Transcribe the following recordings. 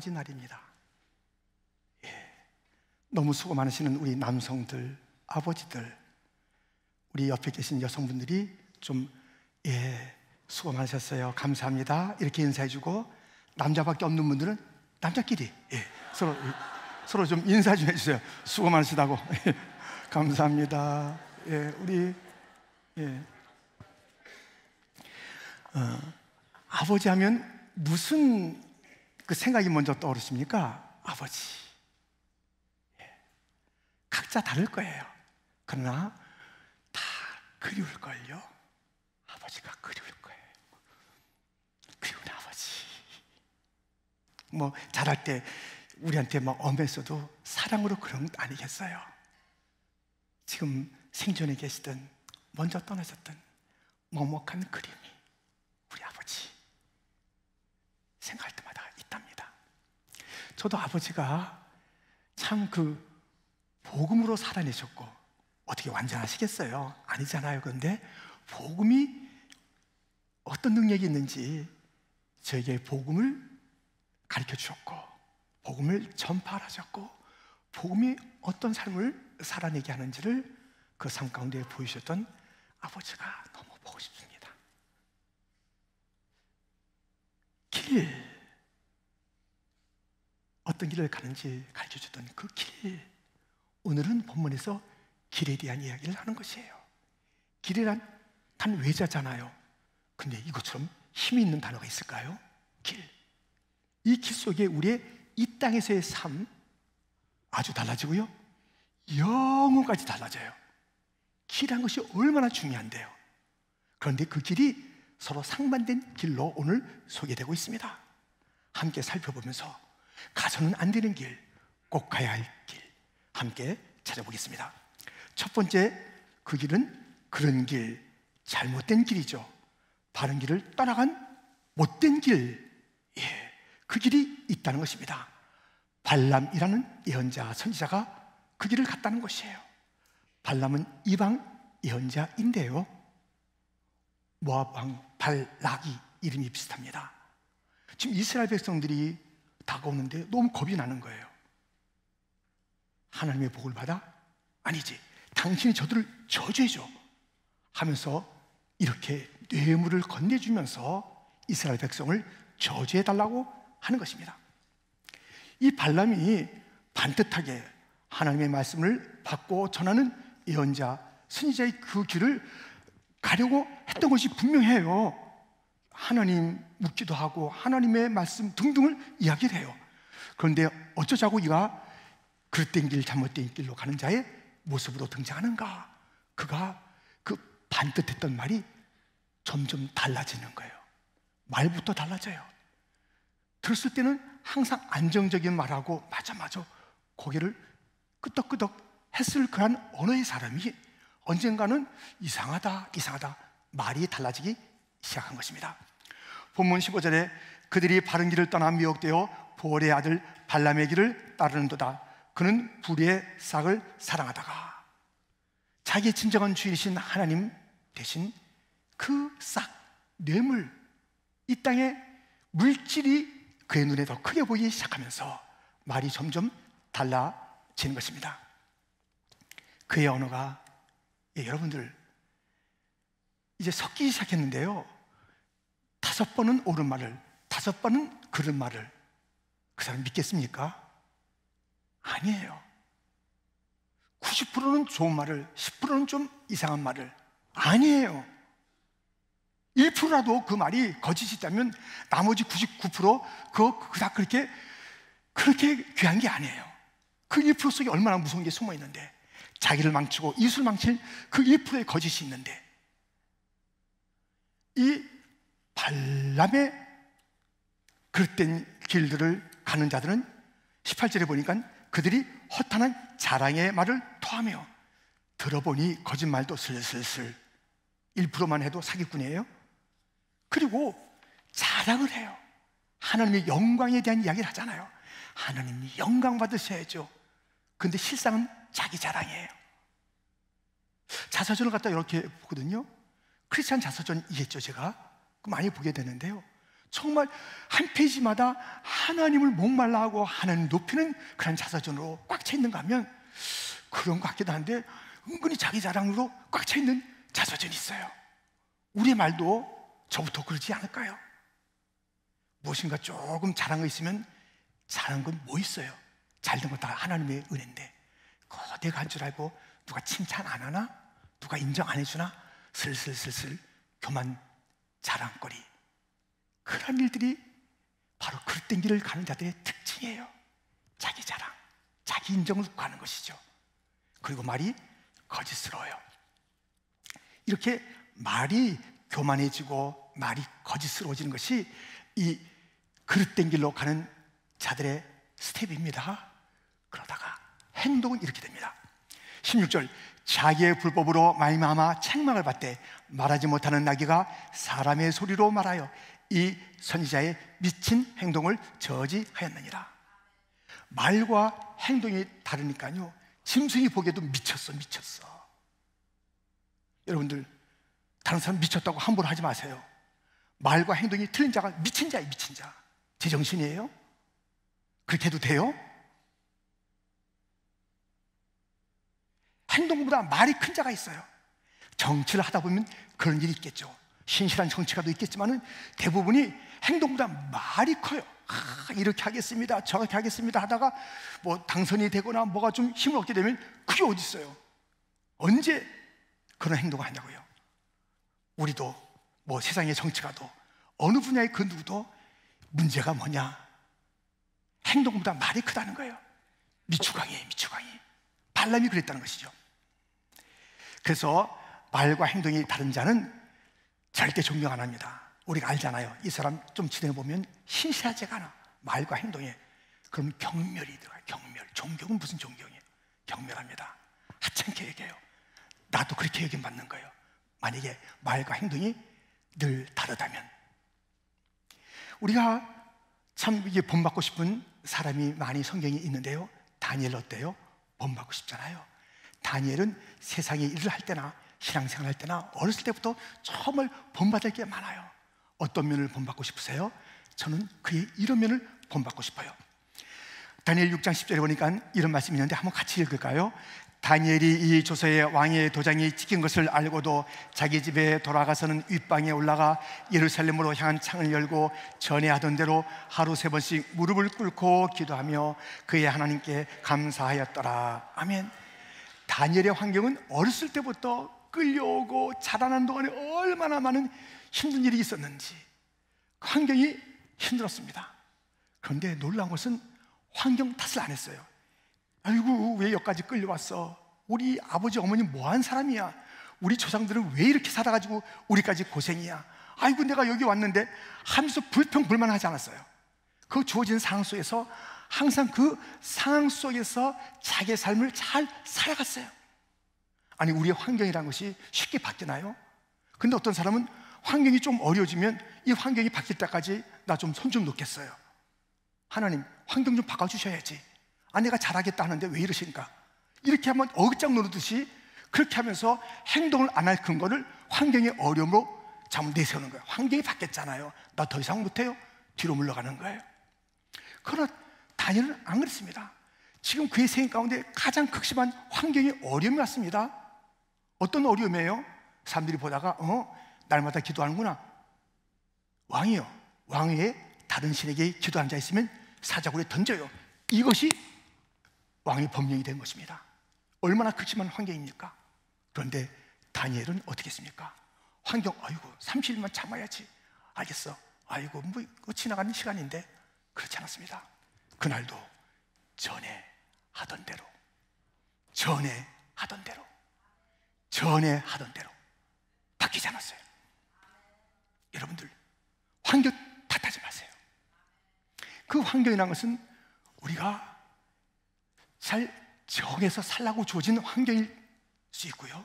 아버지 날입니다. 예. 너무 수고 많으시는 우리 남성들, 아버지들, 우리 옆에 계신 여성분들이 좀, 예, 수고 많으셨어요. 감사합니다. 이렇게 인사해주고, 남자밖에 없는 분들은 남자끼리, 예, 서로, 서로 좀 인사 좀 해주세요. 수고 많으시다고. 감사합니다. 예, 우리, 예. 어, 아버지 하면 무슨 그 생각이 먼저 떠오르십니까? 아버지. 예. 각자 다를 거예요. 그러나 다 그리울걸요? 아버지가 그리울 거예요. 그리운 아버지. 뭐, 자랄 때 우리한테 막 엄했어도 사랑으로 그런 거 아니겠어요? 지금 생존에 계시든 먼저 떠나셨든 먹먹한 그림이 우리 아버지 생각할. 저도 아버지가 참 그 복음으로 살아내셨고 어떻게 완전하시겠어요? 아니잖아요. 그런데 복음이 어떤 능력이 있는지 저에게 복음을 가르쳐 주셨고 복음을 전파하셨고 복음이 어떤 삶을 살아내게 하는지를 그 삶 가운데 보이셨던 아버지가 너무 보고 싶습니다. 길 어떤 길을 가는지 가르쳐 줬던 그 길. 오늘은 본문에서 길에 대한 이야기를 하는 것이에요. 길이란 단 외자잖아요. 근데 이것처럼 힘이 있는 단어가 있을까요? 길. 이 길 속에 우리의 이 땅에서의 삶 아주 달라지고요. 영혼까지 달라져요. 길한 것이 얼마나 중요한데요. 그런데 그 길이 서로 상반된 길로 오늘 소개되고 있습니다. 함께 살펴보면서 가서는 안 되는 길, 꼭 가야 할 길, 함께 찾아보겠습니다. 첫 번째, 그 길은 그런 길, 잘못된 길이죠. 바른 길을 떠나간 못된 길, 예, 그 길이 있다는 것입니다. 발람이라는 예언자, 선지자가 그 길을 갔다는 것이에요. 발람은 이방 예언자인데요. 모압 왕 발락이 이름이 비슷합니다. 지금 이스라엘 백성들이 다가오는데 너무 겁이 나는 거예요. 하나님의 복을 받아? 아니지. 당신이 저들을 저주해줘. 하면서 이렇게 뇌물을 건네주면서 이스라엘 백성을 저주해달라고 하는 것입니다. 이 발람이 반듯하게 하나님의 말씀을 받고 전하는 예언자, 선지자의 그 길을 가려고 했던 것이 분명해요. 하나님 묻기도 하고 하나님의 말씀 등등을 이야기를 해요. 그런데 어쩌자고 이가 그릇된 길, 잘못된 길로 가는 자의 모습으로 등장하는가? 그가 그 반듯했던 말이 점점 달라지는 거예요. 말부터 달라져요. 들었을 때는 항상 안정적인 말하고 맞아 맞아 고개를 끄덕끄덕 했을 그런 언어의 사람이 언젠가는 이상하다 이상하다 말이 달라지기 시작한 것입니다. 본문 15절에 그들이 바른 길을 떠나 미혹되어 보올의 아들 발람의 길을 따르는도다. 그는 불의 싹을 사랑하다가 자기의 진정한 주인이신 하나님 대신 그 싹, 뇌물, 이 땅의 물질이 그의 눈에 더 크게 보이기 시작하면서 말이 점점 달라지는 것입니다. 그의 언어가 예, 여러분들 이제 섞이기 시작했는데요. 다섯 번은 옳은 말을, 다섯 번은 그른 말을 그 사람 믿겠습니까? 아니에요. 90%는 좋은 말을, 10%는 좀 이상한 말을 아니에요. 1%라도 그 말이 거짓이 있다면 나머지 99% 그거 그다 그렇게 그렇게 귀한 게 아니에요. 그 1% 속에 얼마나 무서운 게 숨어 있는데 자기를 망치고 이웃을 망칠 그 1%의 거짓이 있는데 이 발람의 그릇된 길들을 가는 자들은 18절에 보니까 그들이 허탄한 자랑의 말을 토하며 들어보니 거짓말도 슬슬슬 1%만 해도 사기꾼이에요. 그리고 자랑을 해요. 하나님의 영광에 대한 이야기를 하잖아요. 하나님이 영광 받으셔야죠. 근데 실상은 자기 자랑이에요. 자서전을 갖다 이렇게 보거든요. 크리스찬 자서전 이겠죠, 제가. 많이 보게 되는데요. 정말 한 페이지마다 하나님을 목말라 하고 하나님 높이는 그런 자서전으로 꽉 차 있는가 하면 그런 것 같기도 한데 은근히 자기 자랑으로 꽉 차 있는 자서전이 있어요. 우리의 말도 저부터 그러지 않을까요? 무엇인가 조금 잘한 거 있으면 잘한 건 뭐 있어요? 잘된 거 다 하나님의 은혜인데 거대가 한줄 알고 누가 칭찬 안 하나? 누가 인정 안 해주나? 슬슬슬슬 교만 자랑거리 그런 일들이 바로 그릇된 길을 가는 자들의 특징이에요 자기 자랑, 자기 인정을 구하는 것이죠 그리고 말이 거짓스러워요 이렇게 말이 교만해지고 말이 거짓스러워지는 것이 이 그릇된 길로 가는 자들의 스텝입니다. 그러다가 행동은 이렇게 됩니다. 16절 자기의 불법으로 말미암아 책망을 받되 말하지 못하는 나귀가 사람의 소리로 말하여 이 선지자의 미친 행동을 저지하였느니라. 말과 행동이 다르니까요. 짐승이 보기에도 미쳤어, 미쳤어. 여러분들 다른 사람 미쳤다고 함부로 하지 마세요. 말과 행동이 틀린 자가 미친 자예요, 미친 자. 제 정신이에요? 그렇게 해도 돼요? 행동보다 말이 큰 자가 있어요. 정치를 하다 보면 그런 일이 있겠죠. 신실한 정치가도 있겠지만은 대부분이 행동보다 말이 커요. 아, 이렇게 하겠습니다. 저렇게 하겠습니다. 하다가 뭐 당선이 되거나 뭐가 좀 힘을 얻게 되면 그게 어디 있어요? 언제 그런 행동을 하냐고요. 우리도 뭐 세상의 정치가도 어느 분야의 그 누구도 문제가 뭐냐? 행동보다 말이 크다는 거예요. 미추광이에요, 미추광이. 발람이 그랬다는 것이죠. 그래서 말과 행동이 다른 자는 절대 존경 안 합니다. 우리가 알잖아요. 이 사람 좀 지내 보면 신실하지가 않아. 말과 행동에. 그럼 경멸이 들어가요. 경멸. 존경은 무슨 존경이에요? 경멸합니다. 하찮게 얘기해요. 나도 그렇게 얘기 받는 거예요. 만약에 말과 행동이 늘 다르다면. 우리가 참 이게 본받고 싶은 사람이 많이 성경에 있는데요. 다니엘 어때요? 본받고 싶잖아요. 다니엘은 세상에 일을 할 때나 신앙생활 할 때나 어렸을 때부터 정말 본받을 게 많아요. 어떤 면을 본받고 싶으세요? 저는 그의 이런 면을 본받고 싶어요. 다니엘 6장 10절에 보니까 이런 말씀이 있는데 한번 같이 읽을까요? 다니엘이 이 조서의 왕의 도장이 찍힌 것을 알고도 자기 집에 돌아가서는 윗방에 올라가 예루살렘으로 향한 창을 열고 전에 하던 대로 하루 세 번씩 무릎을 꿇고 기도하며 그의 하나님께 감사하였더라. 아멘. 다니엘의 환경은 어렸을 때부터 끌려오고 자라난 동안에 얼마나 많은 힘든 일이 있었는지 그 환경이 힘들었습니다. 그런데 놀라운 것은 환경 탓을 안 했어요. 아이고 왜 여기까지 끌려왔어? 우리 아버지 어머니 뭐한 사람이야? 우리 조상들은 왜 이렇게 살아가지고 우리까지 고생이야? 아이고 내가 여기 왔는데 하면서 불평불만하지 않았어요. 그 주어진 상황 속에서 항상 그 상황 속에서 자기의 삶을 잘 살아갔어요. 아니 우리의 환경이라는 것이 쉽게 바뀌나요? 근데 어떤 사람은 환경이 좀 어려워지면 이 환경이 바뀔 때까지 나 좀 손좀 놓겠어요. 하나님 환경 좀 바꿔주셔야지. 아내가 잘하겠다 하는데 왜 이러십니까? 이렇게 하면 어깃장 노르듯이 그렇게 하면서 행동을 안 할 근거를 환경의 어려움으로 잠 내세우는 거예요. 환경이 바뀌었잖아요. 나 더 이상 못해요. 뒤로 물러가는 거예요. 그러나 다니엘은 안 그랬습니다. 지금 그의 생각 가운데 가장 극심한 환경의 어려움이 왔습니다. 어떤 어려움이에요? 사람들이 보다가 어 날마다 기도하는구나. 왕이요. 왕위에 다른 신에게 기도한 자 있으면 사자굴에 던져요. 이것이 왕의 법령이 된 것입니다. 얼마나 극심한 환경입니까? 그런데 다니엘은 어떻게 했습니까? 환경, 아이고, 30일만 참아야지. 알겠어. 아이고, 뭐, 지나가는 시간인데. 그렇지 않았습니다. 그날도 전에 하던 대로, 전에 하던 대로, 전에 하던 대로 바뀌지 않았어요. 여러분들, 환경 탓하지 마세요. 그 환경이라는 것은 우리가 잘 정해서 살라고 주어진 환경일 수 있고요.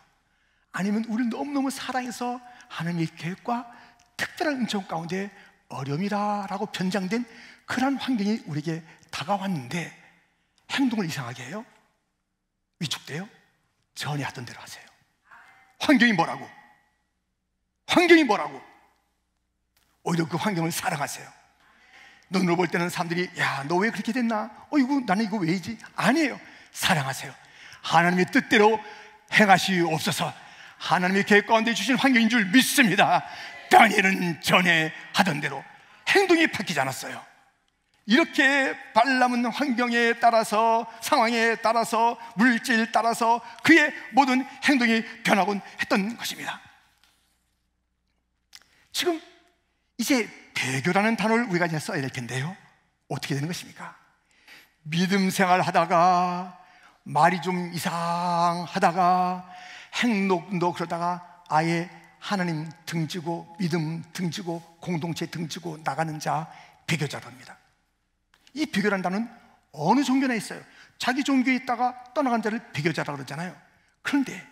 아니면 우리를 너무너무 사랑해서 하나님의 계획과 특별한 은총 가운데 어려움이다라고 변장된 그러한 환경이 우리에게 다가왔는데 행동을 이상하게 해요? 위축돼요? 전에 하던 대로 하세요. 환경이 뭐라고? 환경이 뭐라고? 오히려 그 환경을 사랑하세요. 눈으로 볼 때는 사람들이 야, 너 왜 그렇게 됐나? 어이구, 나는 이거 왜이지? 아니에요. 사랑하세요. 하나님의 뜻대로 행하시옵소서. 하나님의 계획 가운데 주신 환경인 줄 믿습니다. 다니엘은 전에 하던 대로 행동이 바뀌지 않았어요. 이렇게 발람은 환경에 따라서 상황에 따라서 물질 따라서 그의 모든 행동이 변하곤 했던 것입니다. 지금 이제 배교라는 단어를 우리가 이제 써야 될 텐데요. 어떻게 되는 것입니까? 믿음 생활 하다가 말이 좀 이상하다가 행동도 그러다가 아예 하나님 등지고 믿음 등지고 공동체 등지고 나가는 자 배교자로 합니다. 이 비교란 단어는 어느 종교나 있어요. 자기 종교에 있다가 떠나간 자를 비교자라 그러잖아요. 그런데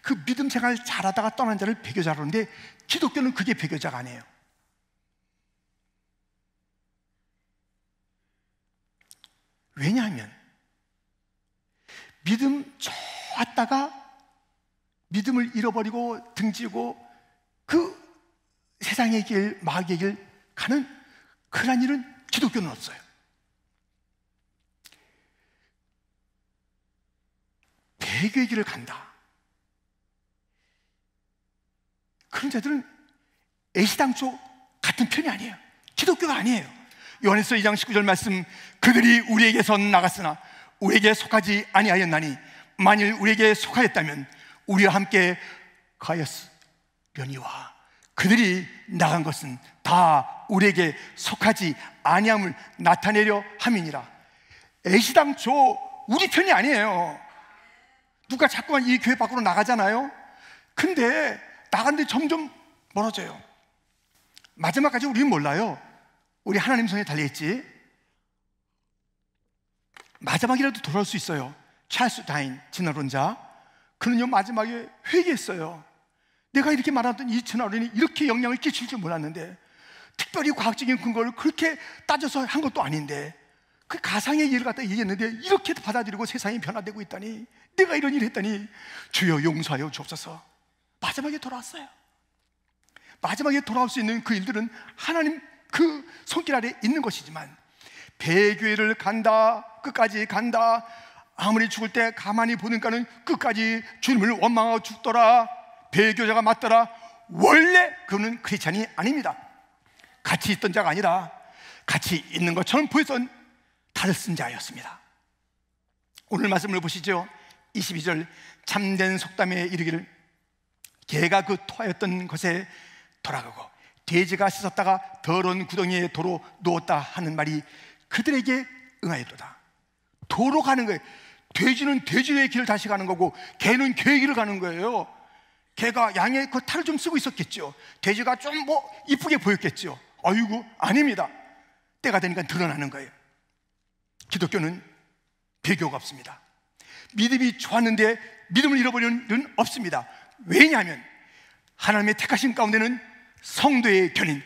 그 믿음 생활 잘하다가 떠난 자를 비교자라 그러는데 기독교는 그게 비교자가 아니에요. 왜냐하면 믿음 좋았다가 믿음을 잃어버리고 등지고 그 세상의 길, 마귀의 길 가는 그런 일은 기독교는 없어요. 배교의 길을 간다. 그런 자들은 애시당초 같은 편이 아니에요. 기독교가 아니에요. 요한에서 2장 19절 말씀 그들이 우리에게서 나갔으나 우리에게 속하지 아니하였나니 만일 우리에게 속하였다면 우리와 함께 가였으려니와 그들이 나간 것은 다 우리에게 속하지 아니함을 나타내려 함이니라 애시당초 우리 편이 아니에요 누가 자꾸만 이 교회 밖으로 나가잖아요. 근데 나간데 점점 멀어져요. 마지막까지 우리는 몰라요. 우리 하나님 손에 달려있지. 마지막이라도 돌아올 수 있어요. 찰스 다인 진화론자. 그는요 마지막에 회개했어요. 내가 이렇게 말하던 이 진화론이 이렇게 영향을 끼칠 줄 몰랐는데 특별히 과학적인 근거를 그렇게 따져서 한 것도 아닌데 그 가상의 일을 갖다 얘기했는데 이렇게 받아들이고 세상이 변화되고 있다니 내가 이런 일을 했다니 주여 용서하여 주옵소서 마지막에 돌아왔어요 마지막에 돌아올 수 있는 그 일들은 하나님 그 손길 아래 있는 것이지만 배교회를 간다 끝까지 간다 아무리 죽을 때 가만히 보니까는 끝까지 주님을 원망하고 죽더라 배교자가 맞더라 원래 그는 크리스찬이 아닙니다 같이 있던 자가 아니라 같이 있는 것처럼 보였던 달을 쓴 자였습니다. 오늘 말씀을 보시죠. 22절 참된 속담에 이르기를 개가 그 토하였던 것에 돌아가고 돼지가 씻었다가 더러운 구덩이에 도로 누웠다 하는 말이 그들에게 응하였도다. 도로 가는 거예요. 돼지는 돼지의 길을 다시 가는 거고 개는 개의 길을 가는 거예요. 개가 양의 그 탈을 좀 쓰고 있었겠죠. 돼지가 좀 뭐 이쁘게 보였겠죠. 아이고 아닙니다. 때가 되니까 드러나는 거예요. 기독교는 배교가 없습니다. 믿음이 좋았는데 믿음을 잃어버리는 일은 없습니다. 왜냐하면 하나님의 택하신 가운데는 성도의 견인,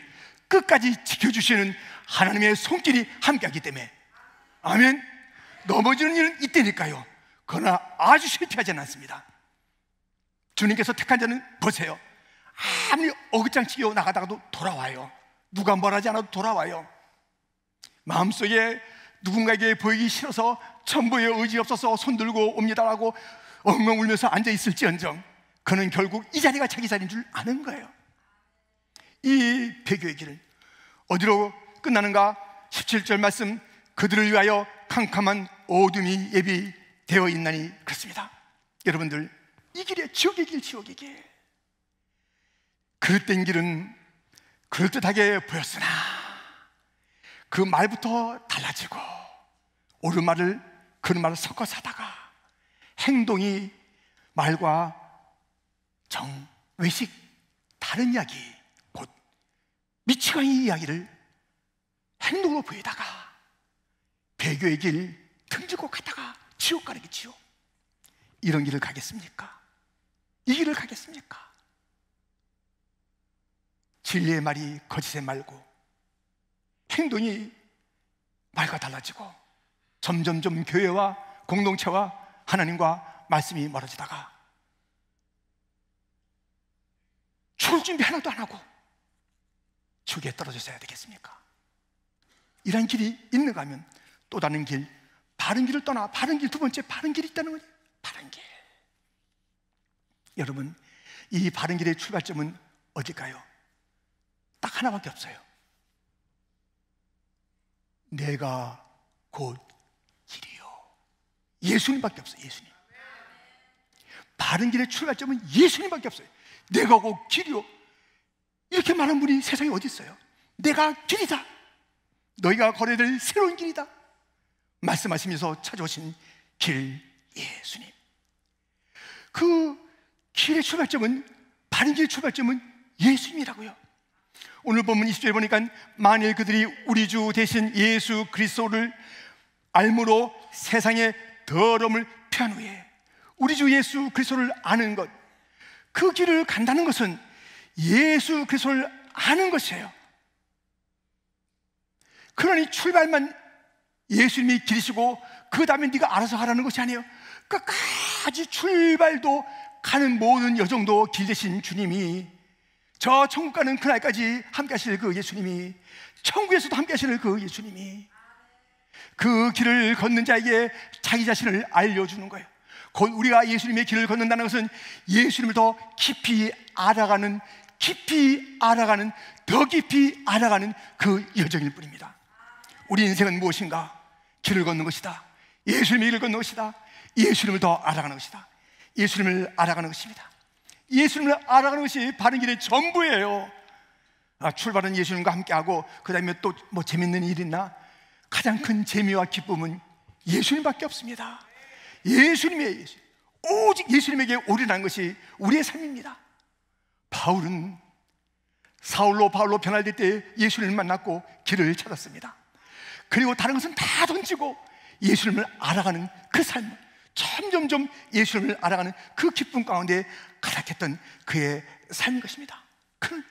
끝까지 지켜주시는 하나님의 손길이 함께하기 때문에 아멘. 넘어지는 일은 이때니까요. 그러나 아주 실패하지는 않습니다. 주님께서 택한 자는 보세요. 아무리 어긋장치고 나가다가도 돌아와요. 누가 뭘하지 않아도 돌아와요. 마음속에 누군가에게 보이기 싫어서 전부의 의지 없어서 손 들고 옵니다라고 엉엉 울면서 앉아 있을지언정 그는 결국 이 자리가 자기 자리인 줄 아는 거예요. 이 배교의 길은 어디로 끝나는가? 17절 말씀 그들을 위하여 캄캄한 어둠이 예비되어 있나니 그렇습니다. 여러분들 이 길이 지옥의 길, 지옥의 길. 그릇된 길은 그럴듯하게 보였으나 그 말부터 달라지고 오른말을 그른말을 섞어서 하다가 행동이 말과 정, 외식 다른 이야기 곧 미치광이 이야기를 행동으로 보이다가 배교의 길 등지고 가다가 지옥 가는 게 지옥 이런 길을 가겠습니까? 이 길을 가겠습니까? 진리의 말이 거짓의 말고 행동이 말과 달라지고 점점점 교회와 공동체와 하나님과 말씀이 멀어지다가 죽을 준비 하나도 안 하고 죽에 떨어졌어야 되겠습니까? 이런 길이 있는가 하면 또 다른 길, 바른 길을 떠나 바른 길 두 번째 바른 길이 있다는 거죠. 바른 길. 여러분, 이 바른 길의 출발점은 어딜까요? 딱 하나밖에 없어요. 내가 곧 길이요. 예수님밖에 없어요. 예수님. 바른 길의 출발점은 예수님밖에 없어요. 내가 곧 길이요. 이렇게 말하는 분이 세상에 어디 있어요? 내가 길이다. 너희가 걸어야 될 새로운 길이다. 말씀하시면서 찾아오신 길 예수님. 그 길의 출발점은 바른 길의 출발점은 예수님이라고요. 오늘 본문 20절에 보니까 만일 그들이 우리 주 대신 예수 그리스도를 알므로 세상의 더러움을 피한 후에 우리 주 예수 그리스도를 아는 것, 그 길을 간다는 것은 예수 그리스도를 아는 것이에요. 그러니 출발만 예수님이 길이시고 그 다음에 네가 알아서 하라는 것이 아니에요. 끝까지 출발도 가는 모든 여정도 길 대신 주님이 저 천국 가는 그날까지 함께 하실 그 예수님이 천국에서도 함께 하실 그 예수님이 그 길을 걷는 자에게 자기 자신을 알려주는 거예요. 곧 우리가 예수님의 길을 걷는다는 것은 예수님을 더 깊이 알아가는, 깊이 알아가는, 더 깊이 알아가는 그 여정일 뿐입니다. 우리 인생은 무엇인가? 길을 걷는 것이다. 예수님의 길을 걷는 것이다. 예수님을 더 알아가는 것이다. 예수님을 알아가는 것입니다. 예수님을 알아가는 것이 바른 길의 전부예요. 아, 출발은 예수님과 함께하고 그 다음에 또 뭐 재밌는 일 있나? 가장 큰 재미와 기쁨은 예수님밖에 없습니다. 예수님의 예수. 오직 예수님에게 올인한 것이 우리의 삶입니다. 바울은 사울로 바울로 변화될 때 예수님을 만났고 길을 찾았습니다. 그리고 다른 것은 다 던지고 예수님을 알아가는 그 삶, 점점점 예수님을 알아가는 그 기쁨 가운데 가득했던 그의 삶인 것입니다. 그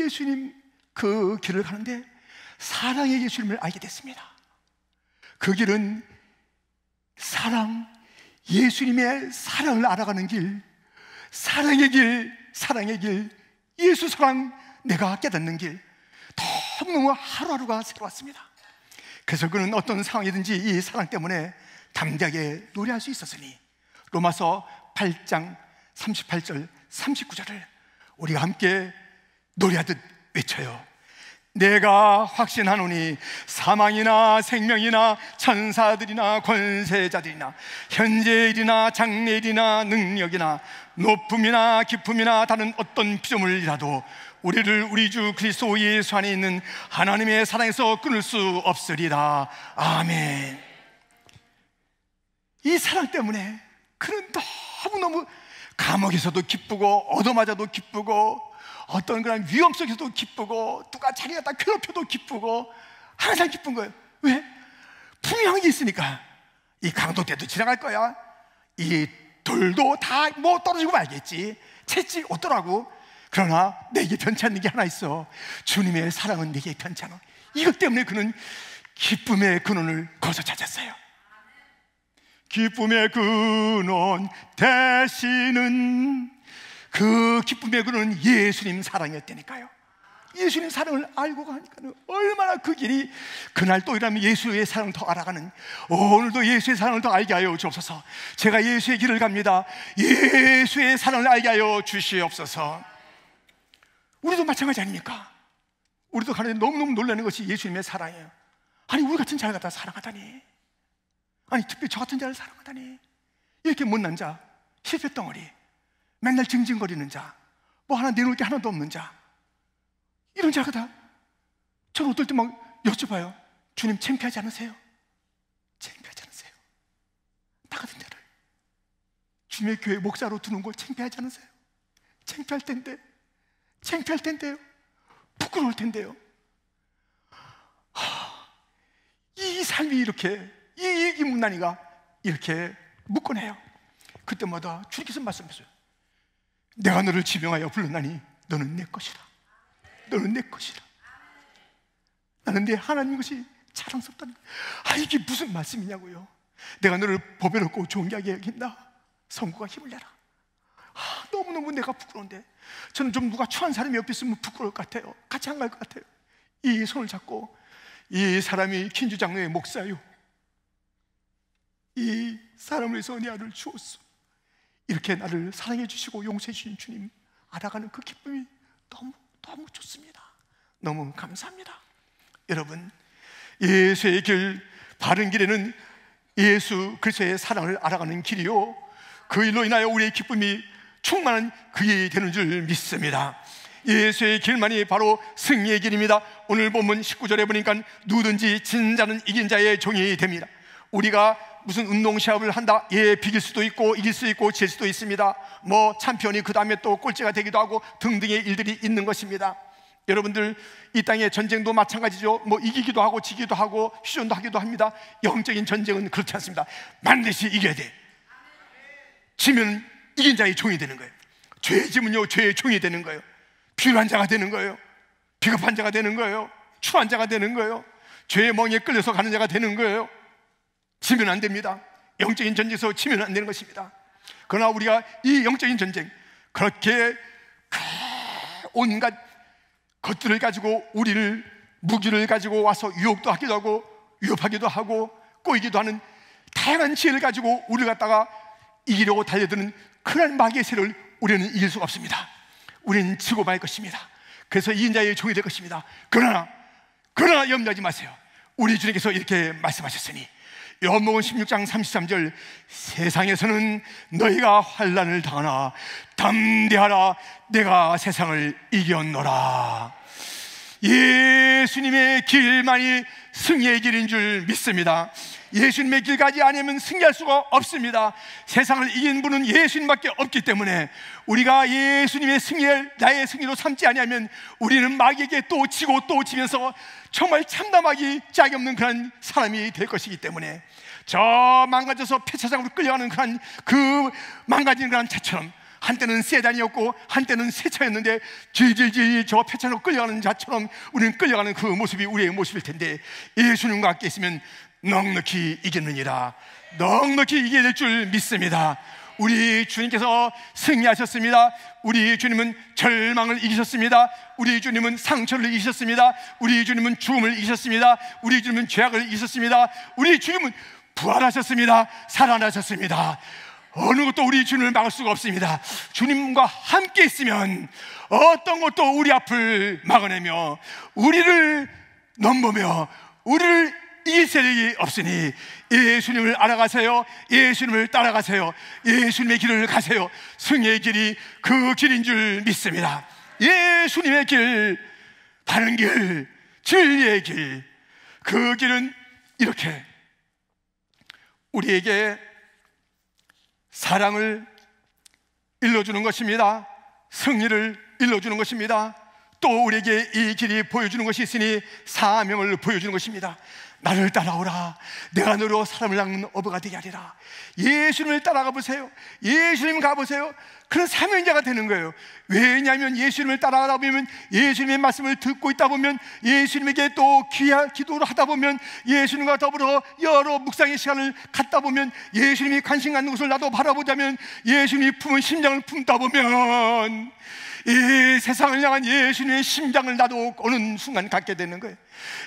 예수님 그 길을 가는데 사랑의 예수님을 알게 됐습니다. 그 길은 사랑, 예수님의 사랑을 알아가는 길, 사랑의 길, 사랑의 길, 예수 사랑 내가 깨닫는 길, 너무너무 하루하루가 새로웠습니다. 그래서 그는 어떤 상황이든지 이 사랑 때문에 담대하게 노래할 수 있었으니 로마서 8장 38절 39절을 우리가 함께 노래하듯 외쳐요. 내가 확신하노니 사망이나 생명이나 천사들이나 권세자들이나 현재일이나 장래일이나 능력이나 높음이나 기품이나 다른 어떤 피조물이라도 우리를 우리 주 그리스도 예수 안에 있는 하나님의 사랑에서 끊을 수 없으리다. 아멘. 이 사랑 때문에 그는 너무너무 감옥에서도 기쁘고 얻어맞아도 기쁘고 어떤 그런 위험 속에서도 기쁘고 누가 자기 갖다 괴롭혀도 기쁘고 항상 기쁜 거예요. 왜? 분명히 있으니까 이 강도 때도 지나갈 거야. 이 돌도 다 뭐 떨어지고 말겠지. 채찍 어더라고. 그러나 내게 않는 게 하나 있어. 주님의 사랑은 내게 변치 않아. 이것 때문에 그는 기쁨의 근원을 거기서 찾았어요. 기쁨의 근원 대신은 그 기쁨의 근원은 예수님 사랑이었다니까요. 예수님 사랑을 알고 가니까 얼마나 그 길이 그날 또 이라면 예수의 사랑을 더 알아가는 오늘도 예수의 사랑을 더 알게 하여 주옵소서. 제가 예수의 길을 갑니다. 예수의 사랑을 알게 하여 주시옵소서. 우리도 마찬가지 아닙니까? 우리도 가는데 너무너무 놀라는 것이 예수님의 사랑이에요. 아니 우리 같은 자를 갖다 사랑하다니. 아니 특별히 저 같은 자를 사랑하다니. 이렇게 못난 자, 실패 덩어리, 맨날 징징거리는 자, 뭐 하나 내놓을 게 하나도 없는 자, 이런 자가 다 저는 어떨 때 막 여쭤봐요. 주님 창피하지 않으세요? 창피하지 않으세요? 나 같은 자를 주님의 교회 목사로 두는 걸 창피하지 않으세요? 창피할 텐데, 창피할 텐데요. 부끄러울 텐데요. 하, 이 삶이 이렇게 이 이 문난이가 이렇게 묶어내요. 그때마다 주님께서 말씀하세요. 내가 너를 지명하여 불렀나니 너는 내 것이라. 너는 내 것이라. 나는 내 하나님 것이 자랑스럽다는 아 이게 무슨 말씀이냐고요. 내가 너를 보배롭고 존귀하게 여긴다. 성구가 힘을 내라. 아, 너무 너무너무 내가 부끄러운데 저는 좀 누가 추한 사람이 옆에 있으면 부끄러울 것 같아요. 같이 안 갈 것 같아요. 이 손을 잡고 이 사람이 킨주 장로의 목사요. 이 사람을 위해서 내 아를 주었어. 이렇게 나를 사랑해 주시고 용서해 주신 주님 알아가는 그 기쁨이 너무 너무 좋습니다. 너무 감사합니다. 여러분 예수의 길 바른 길에는 예수 그리스도의 사랑을 알아가는 길이요 그 일로 인하여 우리의 기쁨이 충만한 그게 되는 줄 믿습니다. 예수의 길만이 바로 승리의 길입니다. 오늘 본문 19절에 보니까 누든지 진 자는 이긴 자의 종이 됩니다. 우리가 무슨 운동 시합을 한다. 예, 비길 수도 있고 이길 수 있고 질 수도 있습니다. 뭐 챔피언이 그 다음에 또 꼴찌가 되기도 하고 등등의 일들이 있는 것입니다. 여러분들 이 땅의 전쟁도 마찬가지죠. 뭐 이기기도 하고 지기도 하고 휴전도 하기도 합니다. 영적인 전쟁은 그렇지 않습니다. 반드시 이겨야 돼. 지면 이긴 자의 종이 되는 거예요. 죄의 짐은요, 죄의 종이 되는 거예요. 필요한 자가 되는 거예요. 비겁한 자가 되는 거예요. 추한 자가 되는 거예요. 죄의 멍에 끌려서 가는 자가 되는 거예요. 지면 안 됩니다. 영적인 전쟁에서 지면 안 되는 것입니다. 그러나 우리가 이 영적인 전쟁, 그렇게 온갖 것들을 가지고 우리를 무기를 가지고 와서 유혹도 하기도 하고 위협하기도 하고 꼬이기도 하는 다양한 지혜를 가지고 우리를 갖다가 이기려고 달려드는 그런 마귀의 세를 우리는 이길 수가 없습니다. 우리는 지고 말 것입니다. 그래서 이인 자의 종이 될 것입니다. 그러나 그러나 염려하지 마세요. 우리 주님께서 이렇게 말씀하셨으니 요한복음 16장 33절 세상에서는 너희가 환란을 당하나 담대하라 내가 세상을 이겼노라 예수님의 길만이 승리의 길인 줄 믿습니다 예수님의 길 가지 않으면 승리할 수가 없습니다. 세상을 이긴 분은 예수님밖에 없기 때문에 우리가 예수님의 승리를 나의 승리로 삼지 아니하면 우리는 마귀에게 또 지고 또 지면서 정말 참담하기 짝이 없는 그런 사람이 될 것이기 때문에 저 망가져서 폐차장으로 끌려가는 그런 그 망가진 그런 차처럼 한때는 세단이었고 한때는 세차였는데 질질질 저 폐차장으로 끌려가는 자처럼 우리는 끌려가는 그 모습이 우리의 모습일 텐데 예수님과 함께 있으면 넉넉히 이겼느니라 넉넉히 이기게 될줄 믿습니다 우리 주님께서 승리하셨습니다. 우리 주님은 절망을 이기셨습니다. 우리 주님은 상처를 이기셨습니다. 우리 주님은 죽음을 이기셨습니다. 우리 주님은 죄악을 이기셨습니다. 우리 주님은 부활하셨습니다. 살아나셨습니다. 어느 것도 우리 주님을 막을 수가 없습니다. 주님과 함께 있으면 어떤 것도 우리 앞을 막아내며 우리를 넘보며 우리를 이길 세력이 없으니 예수님을 알아가세요. 예수님을 따라가세요. 예수님의 길을 가세요. 승리의 길이 그 길인 줄 믿습니다. 예수님의 길, 바른 길, 진리의 길, 그 길은 이렇게 우리에게 사랑을 일러주는 것입니다. 승리를 일러주는 것입니다. 또 우리에게 이 길이 보여주는 것이 있으니 사명을 보여주는 것입니다. 나를 따라오라. 내가 너로 사람을 낚는 어부가 되게 하리라. 예수님을 따라가 보세요. 예수님 가보세요. 그런 사명자가 되는 거예요. 왜냐하면 예수님을 따라가다 보면 예수님의 말씀을 듣고 있다 보면 예수님에게 또 귀하, 기도를 하다 보면 예수님과 더불어 여러 묵상의 시간을 갖다 보면 예수님이 관심 갖는 것을 나도 바라보자면 예수님이 품은 심장을 품다 보면 이 세상을 향한 예수님의 심장을 나도 어느 순간 갖게 되는 거예요.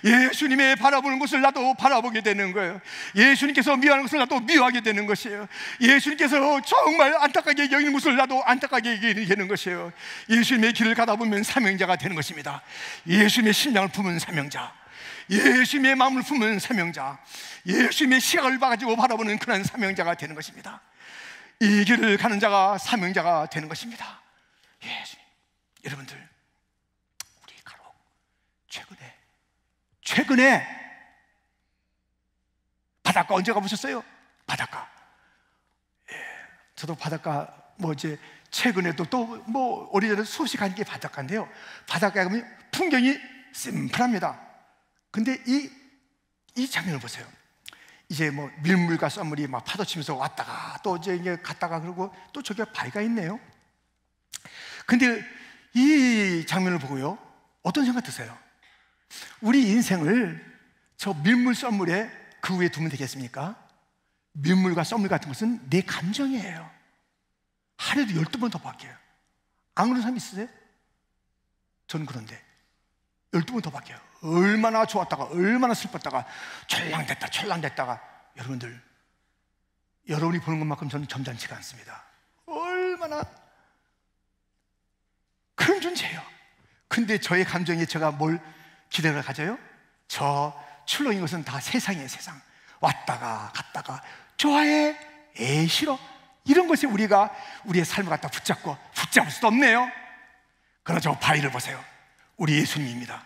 예수님의 바라보는 것을 나도 바라보게 되는 거예요. 예수님께서 미워하는 것을 나도 미워하게 되는 것이에요. 예수님께서 정말 안타깝게 여기는 것을 나도 안타깝게 여기는 것이에요. 예수님의 길을 가다 보면 사명자가 되는 것입니다. 예수님의 심장을 품은 사명자. 예수님의 마음을 품은 사명자. 예수님의 시각을 가지고 바라보는 그런 사명자가 되는 것입니다. 이 길을 가는 자가 사명자가 되는 것입니다. 예수님. 여러분들, 우리 가로 최근에, 최근에 바닷가 언제 가보셨어요? 바닷가. 예, 저도 바닷가 뭐 이제 최근에도 또 뭐 오래전에 수없이 간게 바닷가인데요. 바닷가에 가면 풍경이 심플합니다. 근데 이, 이 장면을 보세요. 이제 뭐 밀물과 썰물이 막 파도 치면서 왔다가 또 이제 갔다가 그러고 또 저기 바위가 있네요. 근데 이 장면을 보고요. 어떤 생각 드세요? 우리 인생을 저 밀물 썰물에 그 위에 두면 되겠습니까? 밀물과 썰물 같은 것은 내 감정이에요. 하루에도 12번 더 바뀌어요. 안 그런 사람 있으세요? 저는 그런데 12번 더 바뀌어요. 얼마나 좋았다가 얼마나 슬펐다가 철랑됐다 철랑됐다가 여러분들 여러분이 보는 것만큼 저는 점잖지가 않습니다. 얼마나 큰 존재예요. 근데 저의 감정에 제가 뭘 기대를 가져요? 저 출렁인 것은 다 세상이에요, 세상. 왔다가 갔다가 좋아해, 에 싫어. 이런 것이 우리가 우리의 삶을 갖다 붙잡고 붙잡을 수도 없네요. 그러나 저 바위를 보세요. 우리 예수님입니다.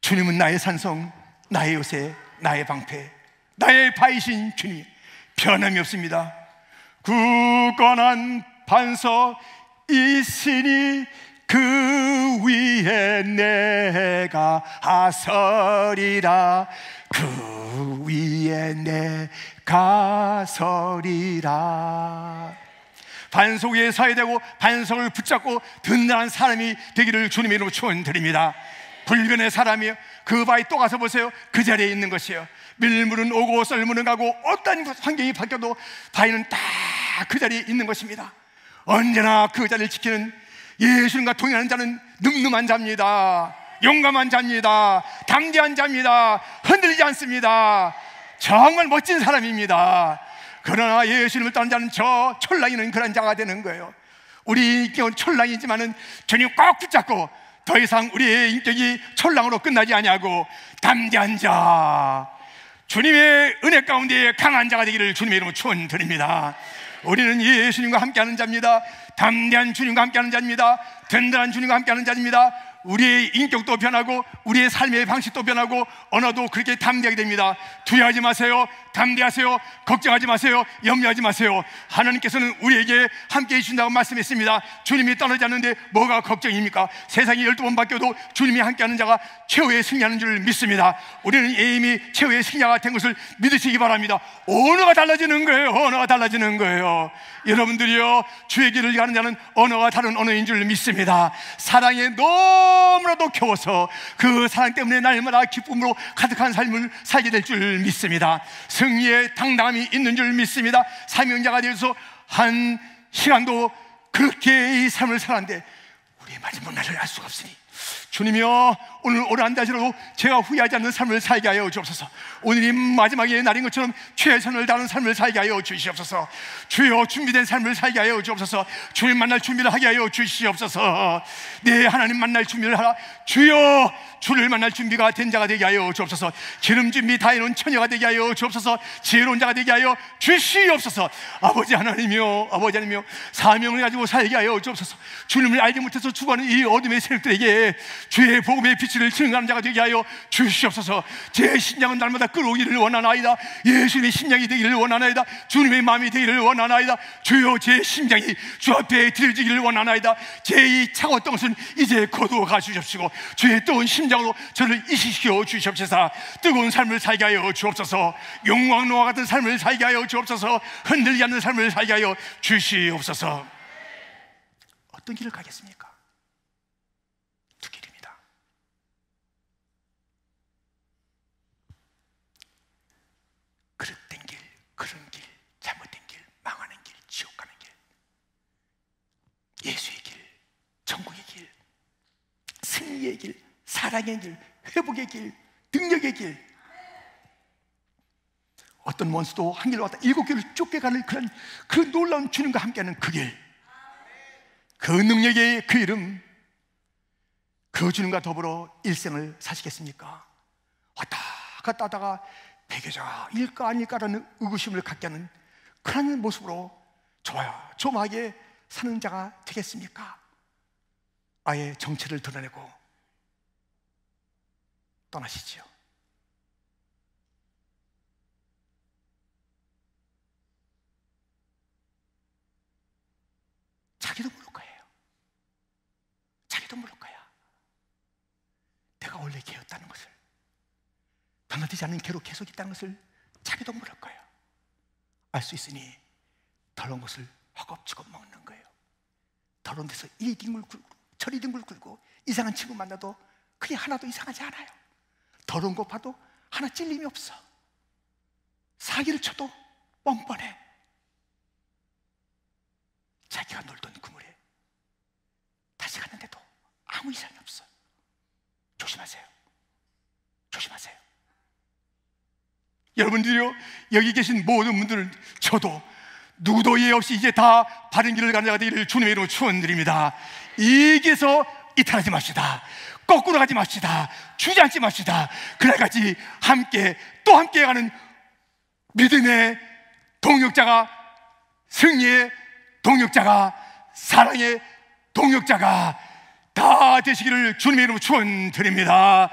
주님은 나의 산성, 나의 요새, 나의 방패, 나의 바위신 주님. 변함이 없습니다. 굳건한 반석 있으니 그 위에 내가 하서리라. 그 위에 내가 서리라. 반석 위에 서야 되고 반석을 붙잡고 든든한 사람이 되기를 주님의 이름으로 축원드립니다. 불변의 사람이요 그 바위 또 가서 보세요. 그 자리에 있는 것이요. 밀물은 오고 썰물은 가고 어떤 환경이 바뀌어도 바위는 딱 그 자리에 있는 것입니다. 언제나 그 자리를 지키는 예수님과 동행하는 자는 늠름한 자입니다. 용감한 자입니다. 담대한 자입니다. 흔들리지 않습니다. 정말 멋진 사람입니다. 그러나 예수님을 떠난 자는 저 철랑이는 그런 자가 되는 거예요. 우리 인격은 철랑이지만은 주님 꼭 붙잡고 더 이상 우리의 인격이 철랑으로 끝나지 아니하고 담대한 자, 주님의 은혜 가운데 강한 자가 되기를 주님의 이름으로 축원드립니다. 우리는 예수님과 함께하는 자입니다. 담대한 주님과 함께하는 자입니다. 든든한 주님과 함께하는 자입니다. 우리의 인격도 변하고 우리의 삶의 방식도 변하고 언어도 그렇게 담대하게 됩니다. 두려워하지 마세요. 담대하세요. 걱정하지 마세요. 염려하지 마세요. 하나님께서는 우리에게 함께 해주신다고 말씀했습니다. 주님이 떠나지 않는데 뭐가 걱정입니까? 세상이 열두 번 바뀌어도 주님이 함께하는 자가 최후의 승리하는 줄 믿습니다. 우리는 이미 최후의 승리가 된 것을 믿으시기 바랍니다. 언어가 달라지는 거예요. 언어가 달라지는 거예요. 여러분들이요 주의 길을 가는 자는 언어가 다른 언어인 줄 믿습니다. 사랑에 너무나도 겨워서 그 사랑 때문에 날마다 기쁨으로 가득한 삶을 살게 될 줄 믿습니다. 승리의 당당함이 있는 줄 믿습니다. 사명자가 되어서 한 시간도 그렇게 이 삶을 살았는데 우리의 마지막 날을 알 수가 없으니 주님이여 오늘 오래 한다시라도 제가 후회하지 않는 삶을 살게 하여 주옵소서. 오늘이 마지막의 날인 것처럼 최선을 다하는 삶을 살게 하여 주시옵소서. 주여 준비된 삶을 살게 하여 주옵소서. 주님 만날 준비를 하게 하여 주시옵소서. 네 하나님 만날 준비를 하라. 주여 주를 만날 준비가 된 자가 되게 하여 주옵소서. 기름 준비 다 해놓은 처녀가 되게 하여 주옵소서. 지혜로운 자가 되게 하여 주시옵소서. 아버지 하나님이여 아버지 하나님이여 사명을 가지고 살게 하여 주옵소서. 주님을 알지 못해서 죽어가는 이 어둠의 세력들에게 주의 복음의 빛을 증가하는 자가 되게 하여 주시옵소서. 제 심장은 날마다 끌어오기를 원하나이다. 예수님의 심장이 되기를 원하나이다. 주님의 마음이 되기를 원하나이다. 주여 제 심장이 주 앞에 들어지기를 원하나이다. 제이 차가웠던 것은 이제 거두어 가 주십시고 주의 뜨거운 심장으로 저를 이식시켜 주시옵소서. 뜨거운 삶을 살게 하여 주옵소서. 용왕노와 같은 삶을 살게 하여 주옵소서. 흔들리지 않는 삶을 살게 하여 주시옵소서. 어떤 길을 가겠습니까? 예수의 길, 천국의 길, 승리의 길, 사랑의 길, 회복의 길, 능력의 길. 어떤 원수도 한 길로 왔다 일곱 길을 쫓겨가는 그런 그 놀라운 주님과 함께하는 그 길, 그 능력의 그 이름, 그 주님과 더불어 일생을 사시겠습니까? 왔다 갔다 하다가 배교자 일까 아닐까라는 의구심을 갖게 하는 그런 모습으로 좋아요 조마하게 사는 자가 되겠습니까? 아예 정체를 드러내고 떠나시지요. 자기도 모를 거예요. 자기도 모를 거야. 내가 원래 개였다는 것을, 변화되지 않는 개로 계속 있다는 것을 자기도 모를 거예요. 알 수 있으니 더러운 것을 허겁지겁 먹는 거예요. 더러운 데서 뒹굴 굴고 저리 뒹굴 굴고 이상한 친구 만나도 그게 하나도 이상하지 않아요. 더러운 거 봐도 하나 찔림이 없어. 사기를 쳐도 뻔뻔해. 자기가 놀던 그물에 다시 갔는데도 아무 이상이 없어요. 조심하세요. 조심하세요. 여러분들이요, 여기 계신 모든 분들, 저도 누구도 예 없이 이제 다 바른 길을 가는 자가 되기를 주님의 이름으로 축원드립니다. 이 길에서 이탈하지 맙시다. 거꾸로 가지 맙시다. 주저앉지 맙시다. 그날까지 함께 또 함께 가는 믿음의 동역자가 승리의 동역자가 사랑의 동역자가 다 되시기를 주님의 이름으로 축원드립니다.